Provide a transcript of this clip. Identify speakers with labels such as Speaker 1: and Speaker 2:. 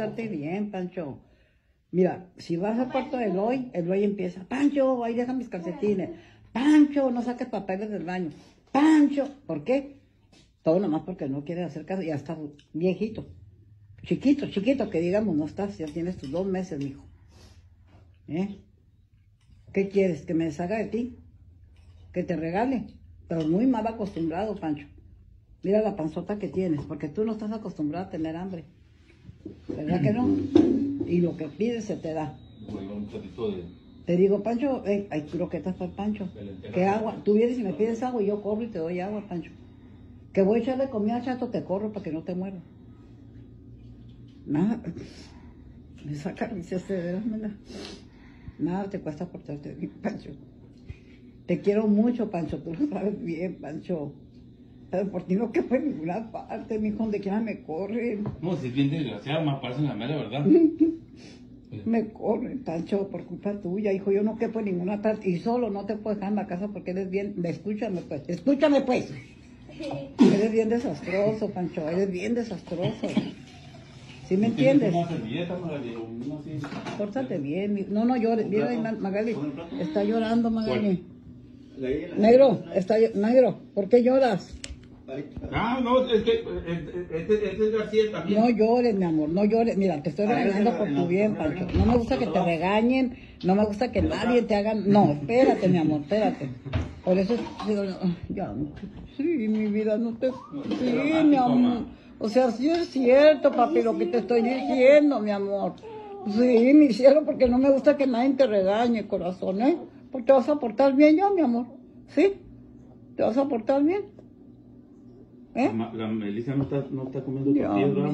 Speaker 1: portarte bien, Pancho. Mira, si vas a Puerto del Hoy, el Hoy empieza, Pancho, ahí deja mis calcetines. Pancho, no saques papeles del baño. Pancho, ¿por qué? Todo nomás porque no quiere hacer caso, ya está viejito. Chiquito, chiquito, que digamos, no estás, ya tienes tus dos meses, mijo. ¿Eh? ¿Qué quieres? ¿Que me deshaga de ti? ¿Que te regale? Pero muy mal acostumbrado, Pancho. Mira la panzota que tienes, porque tú no estás acostumbrado a tener hambre. ¿Verdad que no? Y lo que pides se te da.
Speaker 2: Bueno, un platito de...
Speaker 1: Te digo, Pancho, eh, hay croquetas para el Pancho. ¿Qué agua? Tú vienes y me pides agua y yo corro y te doy agua, Pancho. Que voy a echarle comida chato, te corro para que no te mueras. Nada. Esa caricia se de veras, Nada te cuesta portarte bien, Pancho. Te quiero mucho, Pancho, tú lo sabes bien, Pancho. Pero por ti no quepo en ninguna parte, mijo, donde quiera me corren.
Speaker 2: No, si es bien desgraciado, más parece la mera verdad.
Speaker 1: Me corren, Pancho, por culpa tuya, hijo. Yo no quepo en ninguna parte. Y solo no te puedo dejar en la casa porque eres bien. Escúchame, pues. Escúchame, pues. Eres bien desastroso, Pancho. Eres bien desastroso. ¿Sí me entiendes? Pórtate bien. mi- No, no llores. Mira, Magali. Está llorando, Magali. Negro, está negro. ¿Por qué lloras?
Speaker 2: Ah, no, es que este, este, es García también.
Speaker 1: No llores, mi amor, no llores. Mira, te estoy
Speaker 3: Ah,
Speaker 1: regañando por tu bien, Pancho. No me gusta que te regañen, no me gusta que nadie te haga... No, espérate, mi amor, espérate. Por eso... digo, Ya, sí, mi vida, no te... Sí, mi amor. O sea, sí es cierto, papi, lo que te estoy diciendo, mi amor. Sí, mi cielo, porque no me gusta que nadie te regañe, corazón, ¿eh? Porque te vas a portar bien ya, mi amor. ¿Sí? ¿Te vas a portar bien? ¿Eh?
Speaker 2: La, la Melissa no está, no está comiendo. ¿verdad?